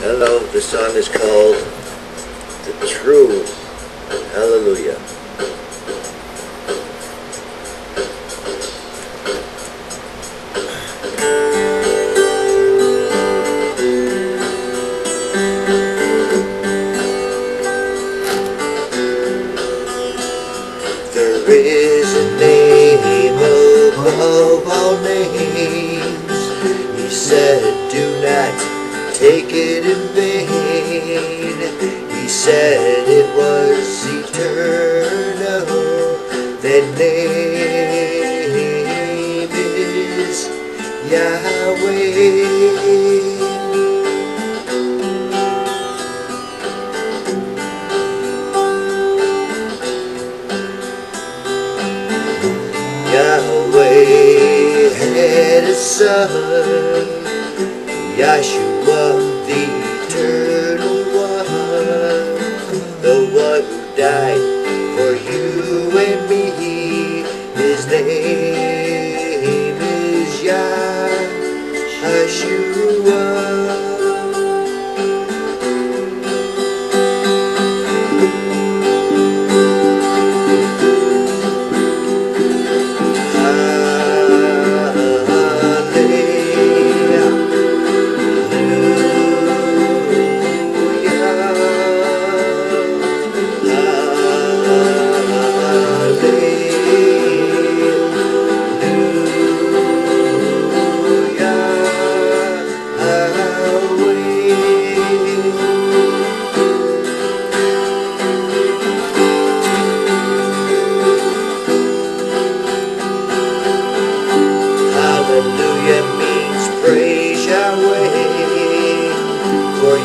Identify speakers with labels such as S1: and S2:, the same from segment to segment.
S1: the song is called The True Hallelujah. There is a name above all names. Take it in vain. He said it was eternal. That name is Yahweh. Yahweh had a son, Yahshua, the eternal one, the one who died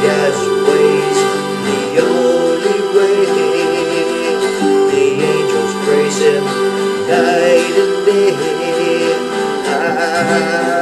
S1: God's ways, the only way. The angels praise Him night and day. I